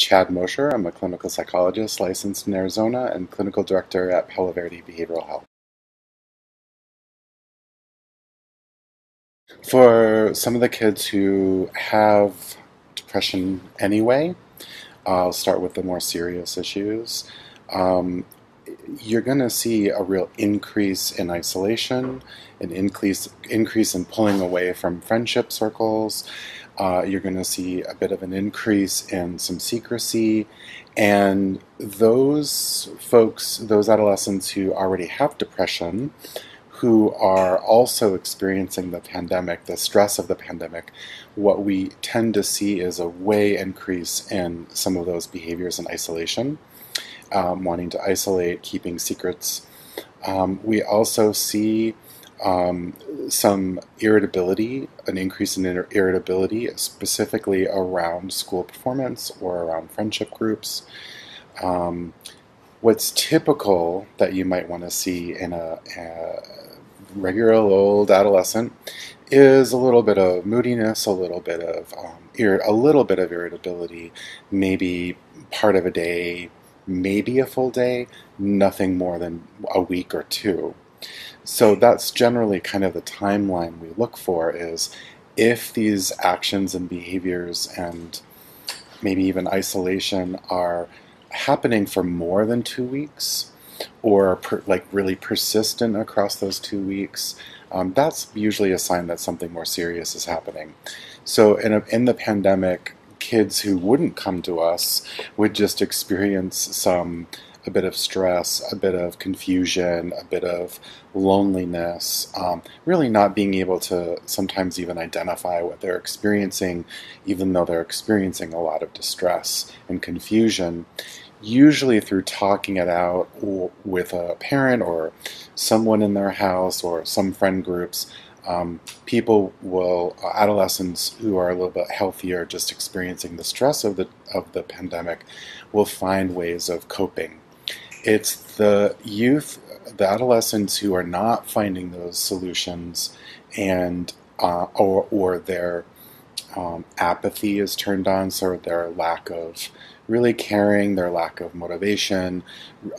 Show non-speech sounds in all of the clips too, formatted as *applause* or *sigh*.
Chad Mosher. I'm a clinical psychologist licensed in Arizona and clinical director at Palo Verde Behavioral Health. For some of the kids who have depression anyway, I'll start with the more serious issues. Um, you're going to see a real increase in isolation, an increase increase in pulling away from friendship circles. Uh, you're going to see a bit of an increase in some secrecy, and those folks, those adolescents who already have depression, who are also experiencing the pandemic, the stress of the pandemic, what we tend to see is a way increase in some of those behaviors in isolation um, wanting to isolate, keeping secrets. Um, we also see um, some irritability, an increase in irritability, specifically around school performance or around friendship groups. Um, what's typical that you might want to see in a, a regular old adolescent is a little bit of moodiness, a little bit of um, a little bit of irritability, maybe part of a day maybe a full day, nothing more than a week or two. So that's generally kind of the timeline we look for is if these actions and behaviors and maybe even isolation are happening for more than two weeks or per, like really persistent across those two weeks, um, that's usually a sign that something more serious is happening. So in, a, in the pandemic, kids who wouldn't come to us would just experience some a bit of stress, a bit of confusion, a bit of loneliness, um, really not being able to sometimes even identify what they're experiencing, even though they're experiencing a lot of distress and confusion. Usually, through talking it out with a parent or someone in their house or some friend groups, um, people will uh, adolescents who are a little bit healthier, just experiencing the stress of the of the pandemic, will find ways of coping. It's the youth, the adolescents who are not finding those solutions, and uh, or or their um, apathy is turned on, so their lack of really caring, their lack of motivation,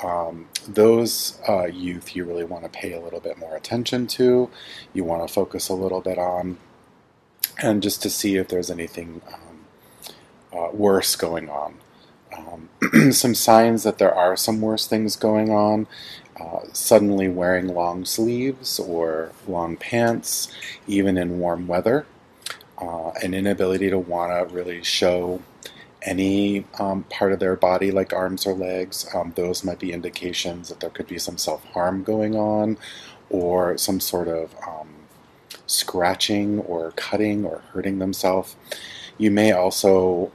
um, those uh, youth you really want to pay a little bit more attention to. You want to focus a little bit on, and just to see if there's anything um, uh, worse going on. Um, *clears throat* some signs that there are some worse things going on. Uh, suddenly wearing long sleeves or long pants, even in warm weather. Uh, an inability to want to really show any um, part of their body, like arms or legs, um, those might be indications that there could be some self harm going on or some sort of um, scratching or cutting or hurting themselves. You may also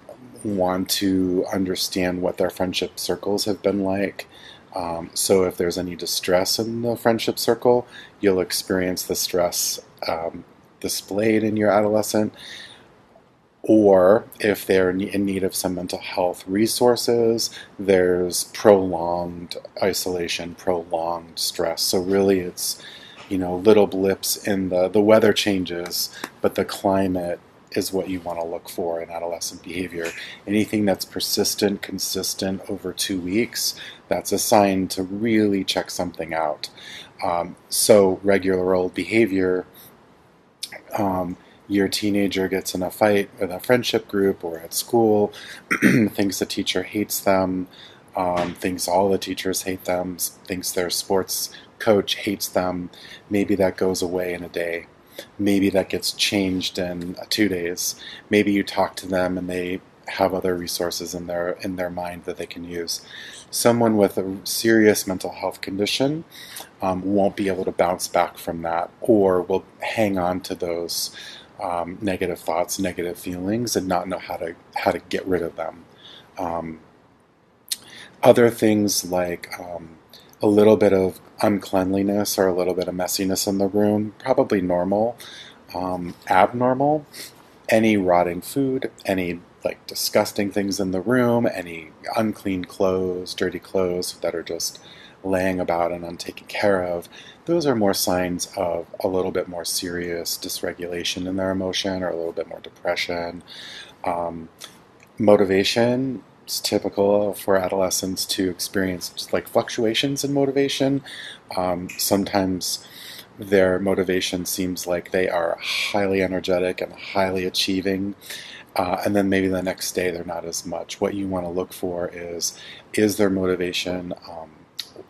want to understand what their friendship circles have been like. Um, so, if there's any distress in the friendship circle, you'll experience the stress um, displayed in your adolescent or if they're in need of some mental health resources, there's prolonged isolation, prolonged stress. So really, it's you know little blips in the the weather changes, but the climate is what you want to look for in adolescent behavior. Anything that's persistent, consistent over two weeks, that's a sign to really check something out. Um, so regular old behavior. Um, your teenager gets in a fight with a friendship group or at school, *clears throat* thinks the teacher hates them, um, thinks all the teachers hate them, thinks their sports coach hates them, maybe that goes away in a day. Maybe that gets changed in two days. Maybe you talk to them and they have other resources in their in their mind that they can use. Someone with a serious mental health condition um, won't be able to bounce back from that, or will hang on to those um, negative thoughts, negative feelings, and not know how to how to get rid of them. Um, other things like um, a little bit of uncleanliness or a little bit of messiness in the room, probably normal. Um, abnormal, any rotting food, any like disgusting things in the room, any unclean clothes, dirty clothes that are just laying about and untaken care of, those are more signs of a little bit more serious dysregulation in their emotion or a little bit more depression. Um, motivation it's typical for adolescents to experience just like fluctuations in motivation. Um, sometimes their motivation seems like they are highly energetic and highly achieving. Uh, and then maybe the next day they're not as much. What you want to look for is is their motivation um,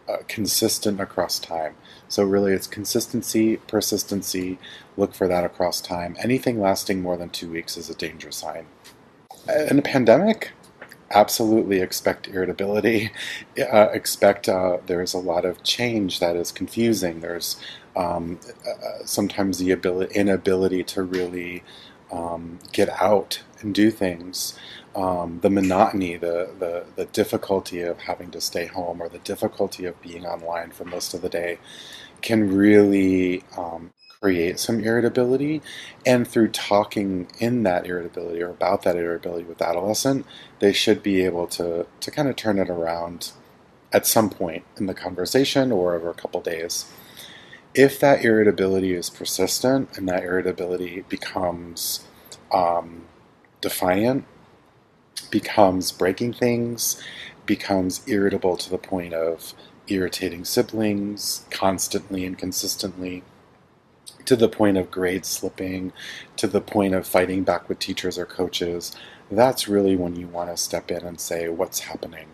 uh, consistent across time? So, really, it's consistency, persistency. Look for that across time. Anything lasting more than two weeks is a danger sign. In a pandemic, absolutely expect irritability. *laughs* Uh, expect uh, there's a lot of change that is confusing. There's um, uh, sometimes the ability, inability to really um, get out and do things. Um, the monotony, the, the, the difficulty of having to stay home, or the difficulty of being online for most of the day, can really um, create some irritability. And through talking in that irritability or about that irritability with adolescent, they should be able to, to kind of turn it around at some point in the conversation or over a couple days. If that irritability is persistent and that irritability becomes um, defiant, becomes breaking things, becomes irritable to the point of irritating siblings constantly and consistently, to the point of grade slipping, to the point of fighting back with teachers or coaches, that's really when you want to step in and say, What's happening?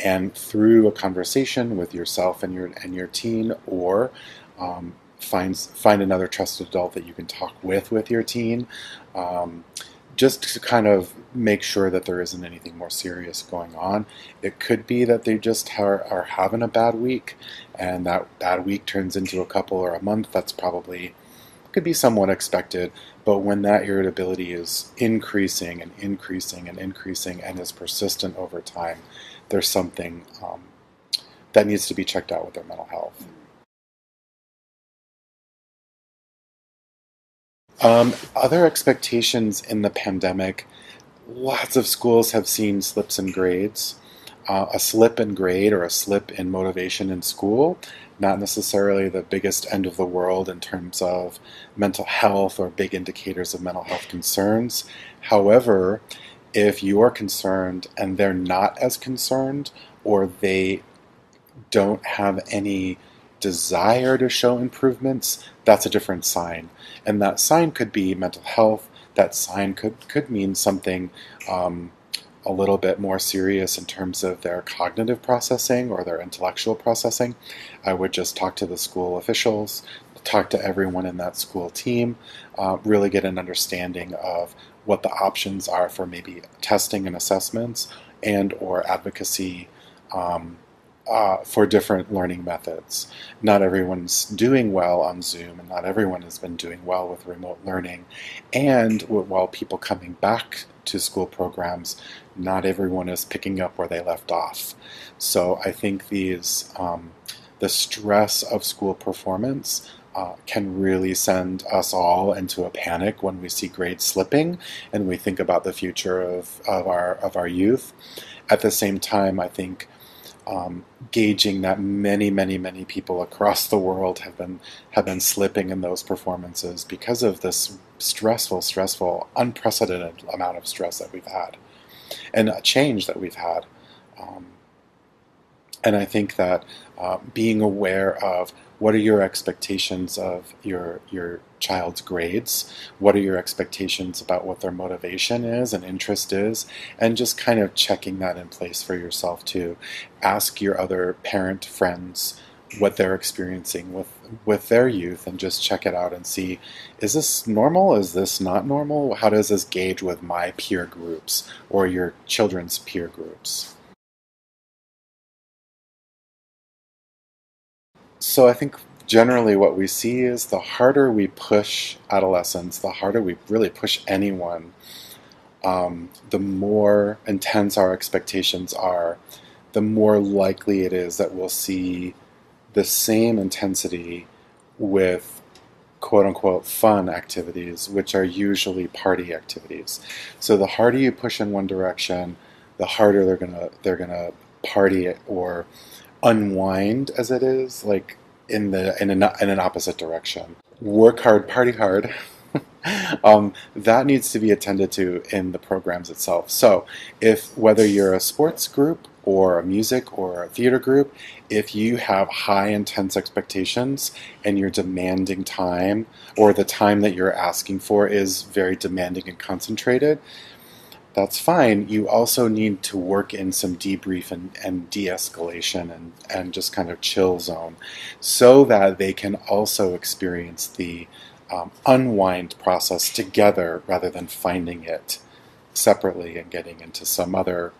And through a conversation with yourself and your and your teen, or um, find find another trusted adult that you can talk with with your teen, um, just to kind of make sure that there isn't anything more serious going on. It could be that they just are, are having a bad week, and that bad week turns into a couple or a month. That's probably could be somewhat expected. But when that irritability is increasing and increasing and increasing and is persistent over time, there's something um, that needs to be checked out with their mental health. Um, other expectations in the pandemic, lots of schools have seen slips in grades. Uh, a slip in grade or a slip in motivation in school, not necessarily the biggest end of the world in terms of mental health or big indicators of mental health concerns. However, if you're concerned and they're not as concerned, or they don't have any desire to show improvements, that's a different sign. And that sign could be mental health. That sign could, could mean something um, a little bit more serious in terms of their cognitive processing or their intellectual processing. I would just talk to the school officials, talk to everyone in that school team, uh, really get an understanding of what the options are for maybe testing and assessments and or advocacy um, uh, for different learning methods. Not everyone's doing well on Zoom, and not everyone has been doing well with remote learning. And while people coming back to school programs, not everyone is picking up where they left off. So I think these um, the stress of school performance uh, can really send us all into a panic when we see grades slipping and we think about the future of, of our of our youth. At the same time, I think um, gauging that many, many, many people across the world have been have been slipping in those performances because of this stressful, stressful, unprecedented amount of stress that we've had, and a change that we've had. Um, and I think that uh, being aware of what are your expectations of your your child's grades? What are your expectations about what their motivation is and interest is? And just kind of checking that in place for yourself too. Ask your other parent friends what they're experiencing with with their youth and just check it out and see is this normal is this not normal how does this gauge with my peer groups or your children's peer groups so i think generally what we see is the harder we push adolescents, the harder we really push anyone, um, the more intense our expectations are, the more likely it is that we'll see the same intensity with quote unquote fun activities, which are usually party activities. So the harder you push in one direction, the harder they're gonna they're gonna party it or unwind as it is. Like in the in an, in an opposite direction. Work hard, party hard. *laughs* um, that needs to be attended to in the programs itself. So, if whether you're a sports group or a music or a theater group, if you have high intense expectations and you're demanding time, or the time that you're asking for is very demanding and concentrated, that's fine. You also need to work in some debrief and, and de escalation and, and just kind of chill zone so that they can also experience the um, unwind process together rather than finding it separately and getting into some other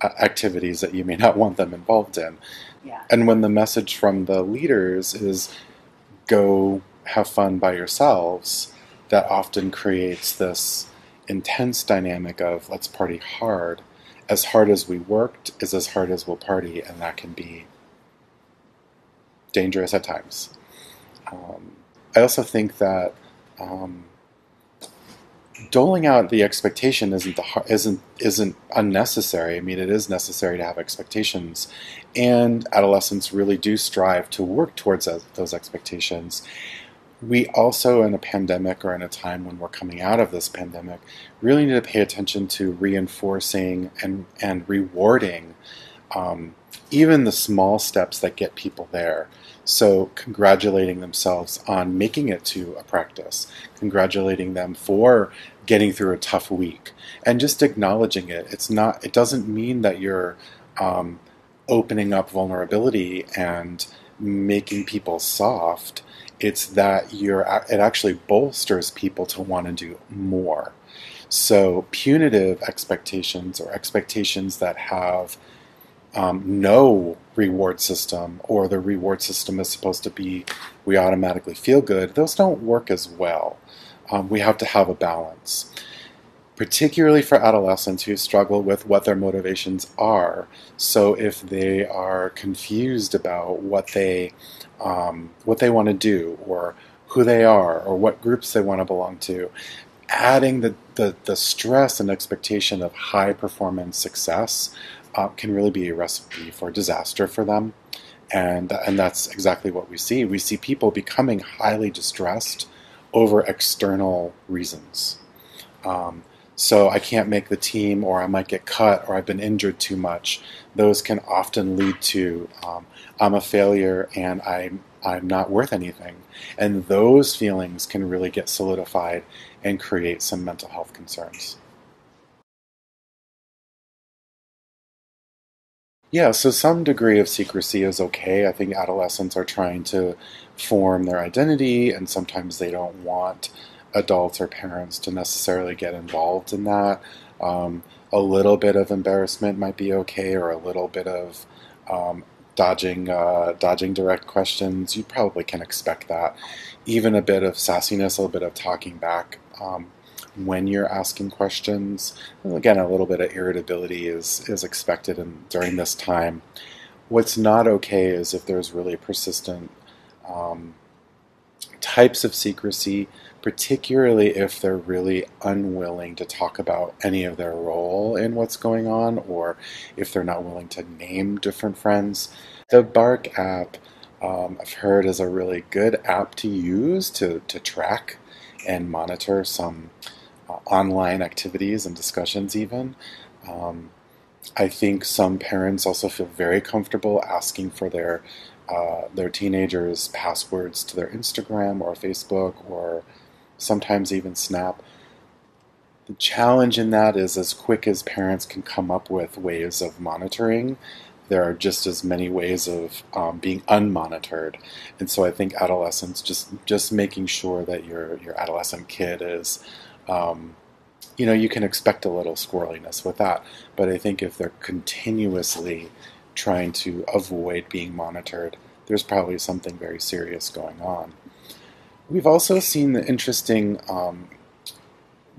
uh, activities that you may not want them involved in. Yeah. And when the message from the leaders is go have fun by yourselves, that often creates this intense dynamic of let's party hard. As hard as we worked is as hard as we'll party, and that can be dangerous at times. Um, I also think that um, doling out the expectation isn't the isn't isn't unnecessary. I mean, it is necessary to have expectations, and adolescents really do strive to work towards those expectations we also, in a pandemic or in a time when we're coming out of this pandemic, really need to pay attention to reinforcing and, and rewarding um, even the small steps that get people there. So, congratulating themselves on making it to a practice, congratulating them for getting through a tough week, and just acknowledging it. It's not. It doesn't mean that you're um, opening up vulnerability and making people soft it's that you're it actually bolsters people to want to do more. So punitive expectations or expectations that have um, no reward system or the reward system is supposed to be we automatically feel good, those don't work as well. Um, we have to have a balance. Particularly for adolescents who struggle with what their motivations are. So, if they are confused about what they um, what they want to do or who they are or what groups they want to belong to, adding the, the, the stress and expectation of high performance success uh, can really be a recipe for disaster for them. And, and that's exactly what we see. We see people becoming highly distressed over external reasons. Um, so I can't make the team, or I might get cut, or I've been injured too much. Those can often lead to um, I'm a failure and I'm I'm not worth anything. And those feelings can really get solidified and create some mental health concerns. Yeah, so some degree of secrecy is okay. I think adolescents are trying to form their identity, and sometimes they don't want adults or parents to necessarily get involved in that. Um, a little bit of embarrassment might be okay, or a little bit of um, dodging uh, dodging direct questions. You probably can expect that. Even a bit of sassiness, a little bit of talking back um, when you're asking questions. Again, a little bit of irritability is is expected in, during this time. What's not okay is if there's really persistent um, types of secrecy, particularly if they're really unwilling to talk about any of their role in what's going on, or if they're not willing to name different friends. The Bark app, um, I've heard, is a really good app to use to, to track and monitor some uh, online activities and discussions, even. Um, I think some parents also feel very comfortable asking for their uh, their teenagers' passwords to their Instagram or Facebook or sometimes even Snap. The challenge in that is as quick as parents can come up with ways of monitoring, there are just as many ways of um, being unmonitored. And so I think adolescents just just making sure that your your adolescent kid is um, you know, you can expect a little squirreliness with that. But I think if they're continuously trying to avoid being monitored, there's probably something very serious going on. We've also seen the interesting um,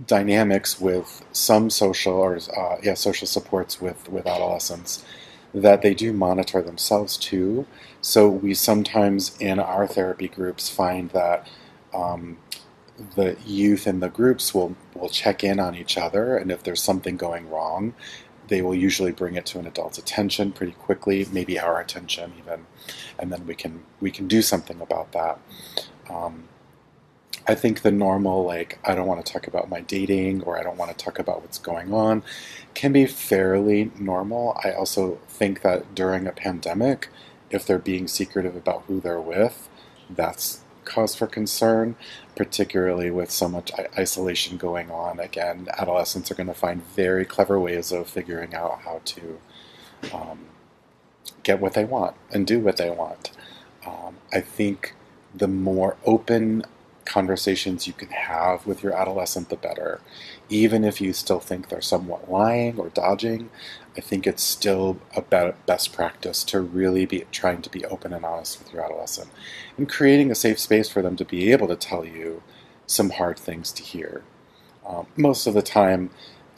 dynamics with some social or uh, yeah social supports with with adolescents that they do monitor themselves too. So we sometimes in our therapy groups find that um, the youth in the groups will will check in on each other, and if there's something going wrong, they will usually bring it to an adult's attention pretty quickly, maybe our attention even, and then we can we can do something about that. Um, I think the normal, like, I don't want to talk about my dating or I don't want to talk about what's going on, can be fairly normal. I also think that during a pandemic, if they're being secretive about who they're with, that's cause for concern, particularly with so much isolation going on. Again, adolescents are going to find very clever ways of figuring out how to um, get what they want and do what they want. Um, I think the more open conversations you can have with your adolescent, the better. Even if you still think they're somewhat lying or dodging, I think it's still a best practice to really be trying to be open and honest with your adolescent and creating a safe space for them to be able to tell you some hard things to hear. Um, most of the time,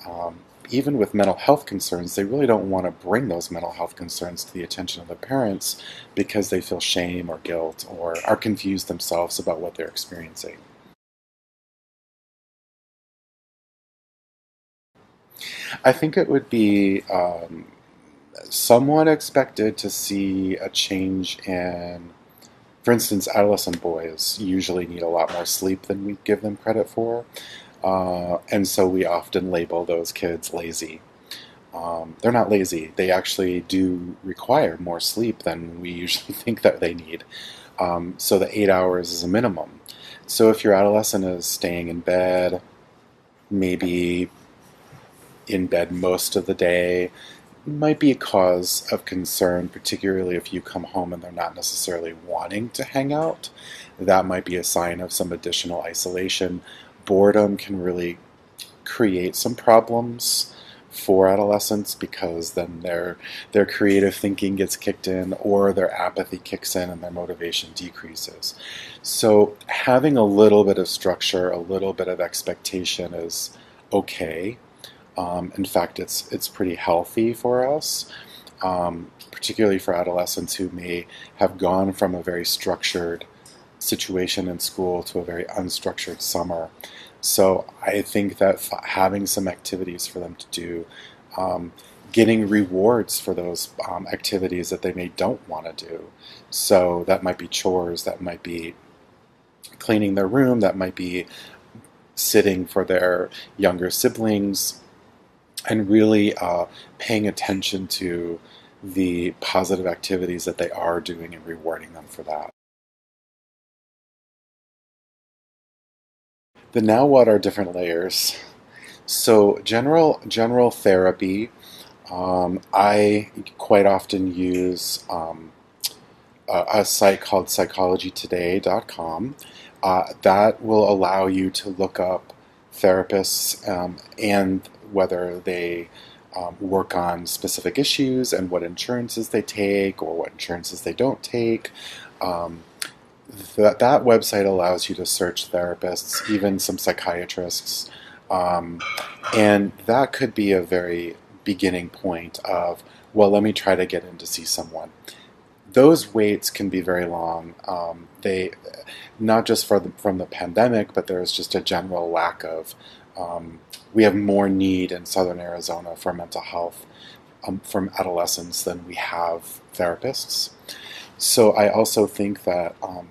um, even with mental health concerns, they really don't want to bring those mental health concerns to the attention of their parents because they feel shame or guilt or are confused themselves about what they're experiencing. I think it would be um, somewhat expected to see a change in, for instance, adolescent boys usually need a lot more sleep than we give them credit for. Uh, and so we often label those kids lazy. Um, they're not lazy. They actually do require more sleep than we *laughs* usually think that they need. Um, so the eight hours is a minimum. So if your adolescent is staying in bed, maybe in bed most of the day, might be a cause of concern, particularly if you come home and they're not necessarily wanting to hang out. That might be a sign of some additional isolation boredom can really create some problems for adolescents because then their their creative thinking gets kicked in or their apathy kicks in and their motivation decreases. So having a little bit of structure, a little bit of expectation is okay. Um, in fact, it's it's pretty healthy for us, um, particularly for adolescents who may have gone from a very structured situation in school to a very unstructured summer. So I think that having some activities for them to do, um, getting rewards for those um, activities that they may don't want to do. So that might be chores, that might be cleaning their room, that might be sitting for their younger siblings, and really uh, paying attention to the positive activities that they are doing and rewarding them for that. The now what are different layers. So general general therapy, um, I quite often use um, a, a, site called psychologytoday.com. Uh, that will allow you to look up therapists um, and whether they um, work on specific issues and what insurances they take or what insurances they don't take. Um, that that website allows you to search therapists, even some psychiatrists, um, and that could be a very beginning point of well, let me try to get in to see someone. Those waits can be very long. Um, they not just for the, from the pandemic, but there's just a general lack of. Um, we have more need in southern Arizona for mental health um, from adolescents than we have therapists. So I also think that um,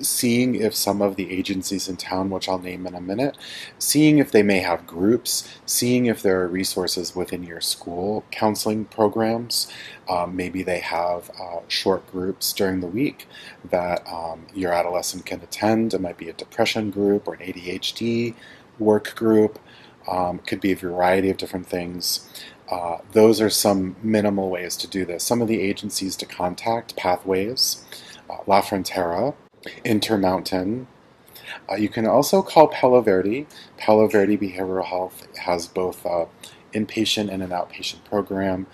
seeing if some of the agencies in town, which I'll name in a minute, seeing if they may have groups, seeing if there are resources within your school counseling programs. Um, maybe they have uh, short groups during the week that um, your adolescent can attend. It might be a depression group or an ADHD work group. Um, could be a variety of different things. Uh, those are some minimal ways to do this. Some of the agencies to contact, Pathways, uh, La Frontera, Intermountain. Uh, you can also call Palo Verde. Palo Verde Behavioral Health has both uh, inpatient and an outpatient program.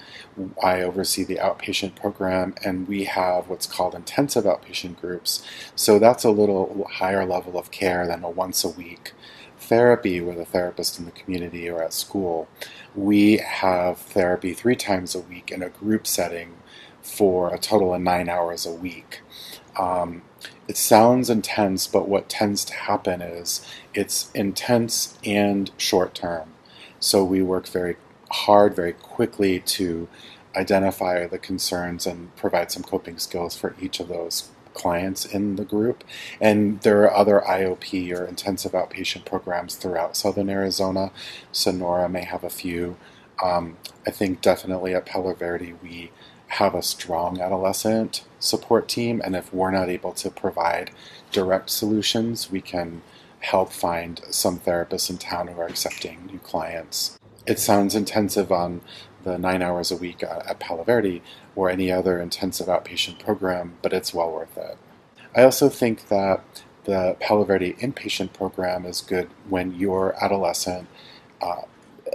I oversee the outpatient program, and we have what's called intensive outpatient groups. So that's a little higher level of care than a once a week therapy with a therapist in the community or at school. We have therapy three times a week in a group setting for a total of nine hours a week. Um, it sounds intense, but what tends to happen is it's intense and short term. So we work very hard, very quickly to identify the concerns and provide some coping skills for each of those clients in the group. And there are other IOP or intensive outpatient programs throughout southern Arizona. Sonora may have a few. Um, I think definitely at Palo Verde we have a strong adolescent support team, and if we're not able to provide direct solutions, we can help find some therapists in town who are accepting new clients. It sounds intensive on the nine hours a week at Palo Verde or any other intensive outpatient program, but it's well worth it. I also think that the Palo Verde inpatient program is good when your adolescent uh,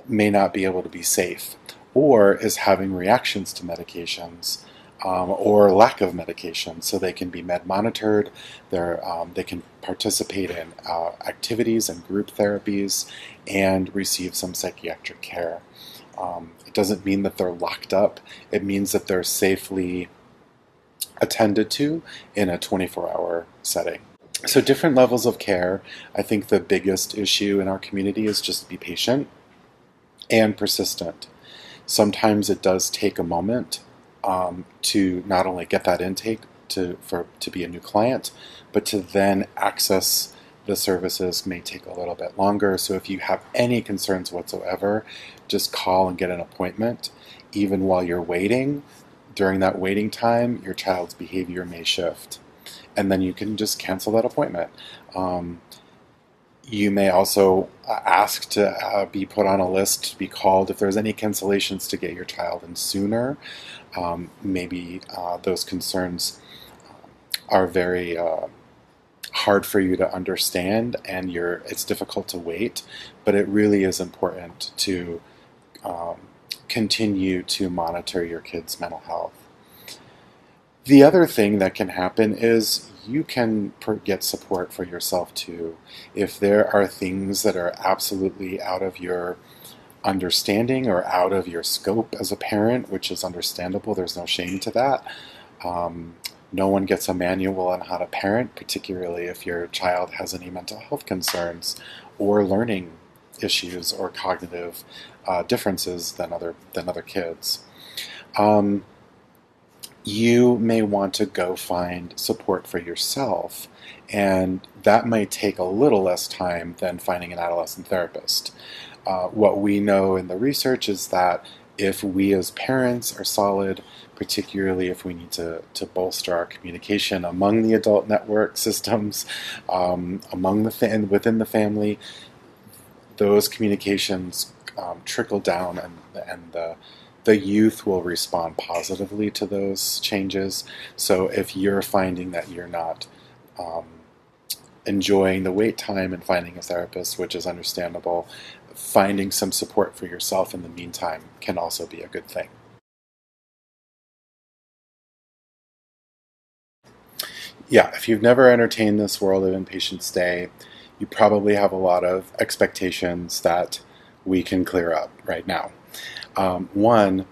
may not be able to be safe or is having reactions to medications um, or lack of medication, so they can be med monitored. Um, they can participate in uh, activities and group therapies and receive some psychiatric care. Um, it doesn't mean that they're locked up, it means that they're safely attended to in a 24 hour setting. So, different levels of care. I think the biggest issue in our community is just be patient and persistent. Sometimes it does take a moment um, to not only get that intake to for to be a new client, but to then access the services may take a little bit longer. So if you have any concerns whatsoever, just call and get an appointment. Even while you're waiting, during that waiting time, your child's behavior may shift, and then you can just cancel that appointment. Um, you may also uh, ask to uh, be put on a list to be called if there's any cancellations to get your child in sooner. Um, maybe uh, those concerns um, are very uh, hard for you to understand and you're it's difficult to wait but it really is important to um, continue to monitor your kids mental health the other thing that can happen is you can get support for yourself too if there are things that are absolutely out of your understanding or out of your scope as a parent which is understandable there's no shame to that um, no one gets a manual on how to parent, particularly if your child has any mental health concerns or learning issues or cognitive uh, differences than other than other kids. Um, you may want to go find support for yourself, and that might take a little less time than finding an adolescent therapist. Uh, what we know in the research is that if we as parents are solid, particularly if we need to, to bolster our communication among the adult network *laughs* systems, um, among the fa- within the family, those communications um, trickle down, and and the the youth will respond positively to those changes. So if you're finding that you're not um, enjoying the wait time and finding a therapist, which is understandable, finding some support for yourself in the meantime can also be a good thing. Yeah, if you've never entertained this world of inpatient stay, you probably have a lot of expectations that we can clear up right now. Um, one,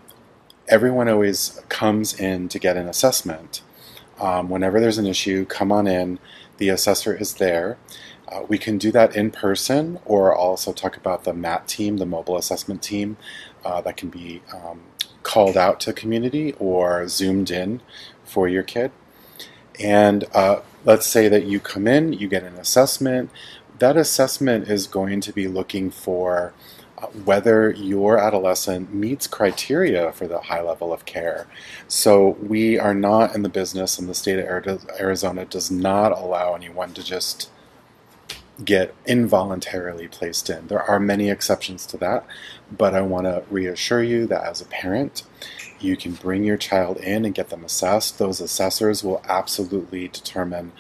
everyone always comes in to get an assessment. Um, whenever there's an issue, come on in. The assessor is there. Uh, we can do that in person, or also talk about the MAT team, the mobile assessment team, uh, that can be um, called out to community or zoomed in for your kid. And uh, let's say that you come in, you get an assessment. That assessment is going to be looking for whether your adolescent meets criteria for the high level of care. So we are not in the business, and the state of Arizona does not allow anyone to just get involuntarily placed in. There are many exceptions to that, but I want to reassure you that as a parent, you can bring your child in and get them assessed. Those assessors will absolutely determine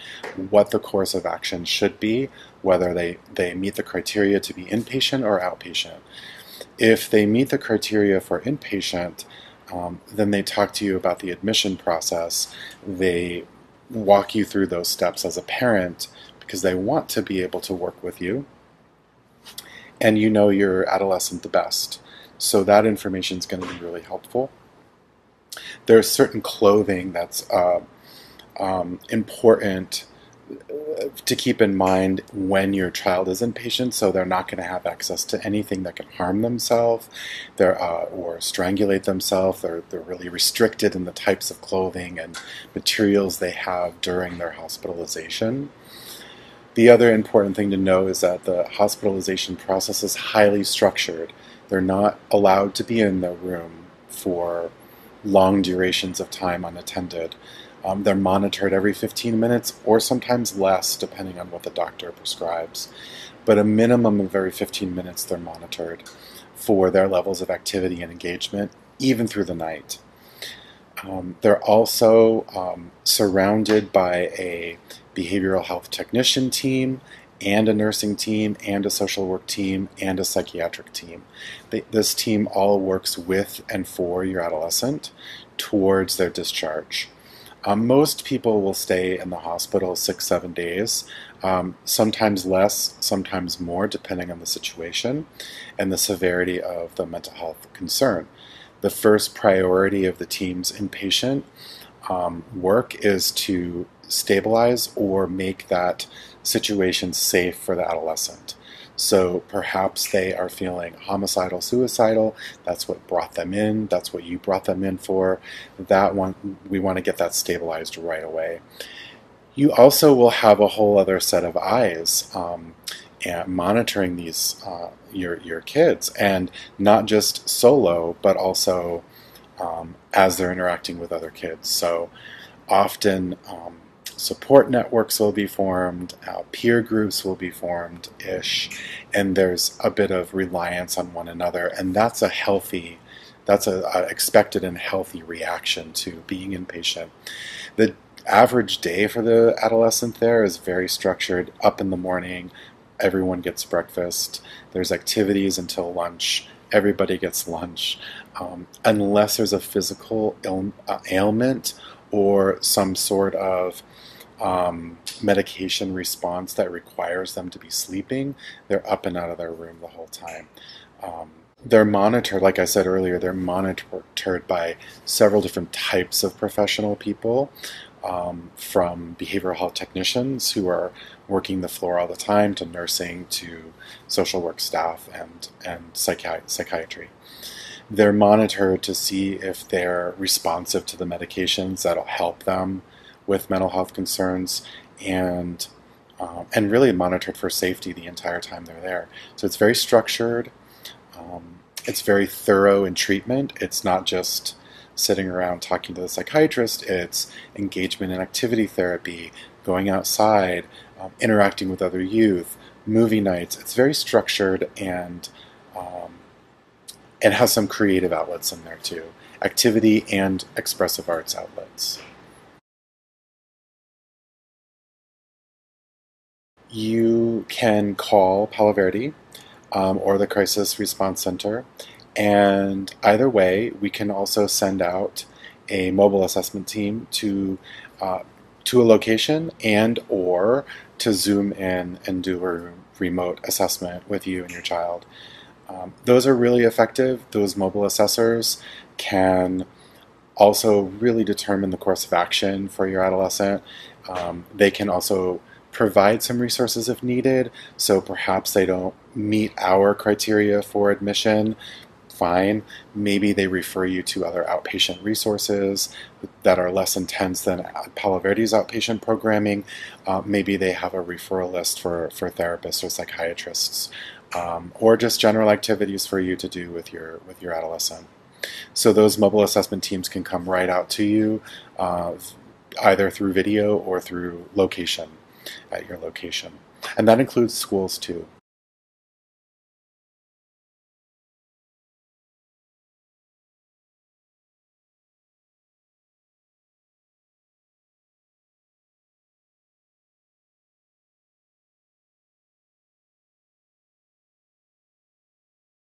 what the course of action should be, whether they, they meet the criteria to be inpatient or outpatient. If they meet the criteria for inpatient, um, then they talk to you about the admission process. They walk you through those steps as a parent because they want to be able to work with you. And you know your adolescent the best. So that information is going to be really helpful. There's certain clothing that's uh, um, important to keep in mind when your child is inpatient, so they're not going to have access to anything that can harm themselves, uh, or strangulate themselves. They're, they're really restricted in the types of clothing and materials they have during their hospitalization. The other important thing to know is that the hospitalization process is highly structured. They're not allowed to be in the room for long durations of time unattended. Um, they're monitored every 15 minutes or sometimes less, depending on what the doctor prescribes. But a minimum of every 15 minutes, they're monitored for their levels of activity and engagement, even through the night. Um, they're also um, surrounded by a behavioral health technician team and a nursing team and a social work team and a psychiatric team. They, this team all works with and for your adolescent towards their discharge. Um, most people will stay in the hospital six, seven days, um, sometimes less, sometimes more, depending on the situation and the severity of the mental health concern. The first priority of the team's inpatient um, work is to stabilize or make that situation safe for the adolescent. So perhaps they are feeling homicidal, suicidal. That's what brought them in. That's what you brought them in for. That one, we want to get that stabilized right away. You also will have a whole other set of eyes um, and monitoring these uh, your your kids, and not just solo, but also um, as they're interacting with other kids. So often. Um, support networks will be formed, peer groups will be formed ish, and there's a bit of reliance on one another, and that's a healthy, that's a, a expected and healthy reaction to being inpatient. The average day for the adolescent there is very structured. Up in the morning, everyone gets breakfast. There's activities until lunch. Everybody gets lunch, um, unless there's a physical Ail- uh, ailment or some sort of um, medication response that requires them to be sleeping, they're up and out of their room the whole time. Um, they're monitored, like I said earlier, they're monitored by several different types of professional people, um, from behavioral health technicians who are working the floor all the time to nursing to social work staff and, and psychi- psychiatry. They're monitored to see if they're responsive to the medications that'll help them with mental health concerns and um, and really monitored for safety the entire time they're there. So it's very structured. Um, it's very thorough in treatment. It's not just sitting around talking to the psychiatrist. It's engagement in activity therapy, going outside, um, interacting with other youth, movie nights. It's very structured and um, and has some creative outlets in there too, activity and expressive arts outlets. You can call Palo Verde um, or the Crisis Response Center. And either way, we can also send out a mobile assessment team to uh, to a location and or to zoom in and do a remote assessment with you and your child. Um, those are really effective. Those mobile assessors can also really determine the course of action for your adolescent. Um, they can also provide some resources if needed. So perhaps they don't meet our criteria for admission. Fine. Maybe they refer you to other outpatient resources that are less intense than Palo Verde's outpatient programming. Uh, maybe they have a referral list for, for therapists or psychiatrists, um, or just general activities for you to do with your with your adolescent. So those mobile assessment teams can come right out to you, uh, either through video or through location at your location. And that includes schools too.